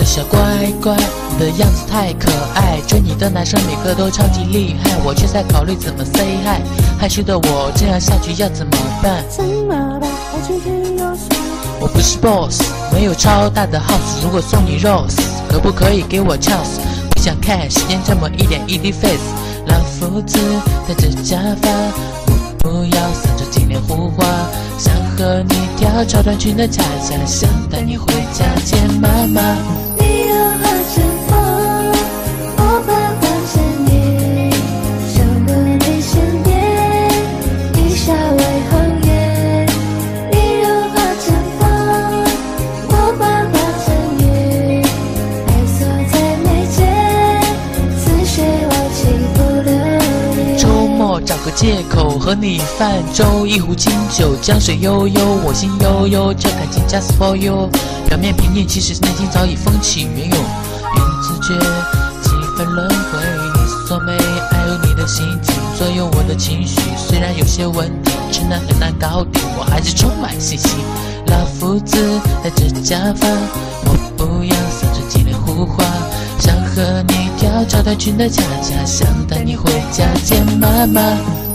的小乖乖，你的样子太可爱，追你的男生每个都超级厉害，我却在考虑怎么 say hi。害羞的我这样下去要怎么办？怎么办？爱情可以有什么？我不是 boss，没有超大的 house，如果送你 rose，可不可以给我 chance？不想看时间这么一点一滴 face，老夫子戴着假发，我不要散着金莲胡花，想和你跳超短裙的恰恰，想带你回家见妈妈。个借口和你泛舟，一壶清酒，江水悠悠，我心悠悠，这感情 just for you。表面平静，其实内心早已风起云涌，云自觉几番轮回，你所美，还有你的心情左右我的情绪，虽然有些问题，直男很难搞定，我还是充满信心。老夫子戴着假发，我不要三寸金莲胡花，超短裙的恰恰，想带你回家见妈妈。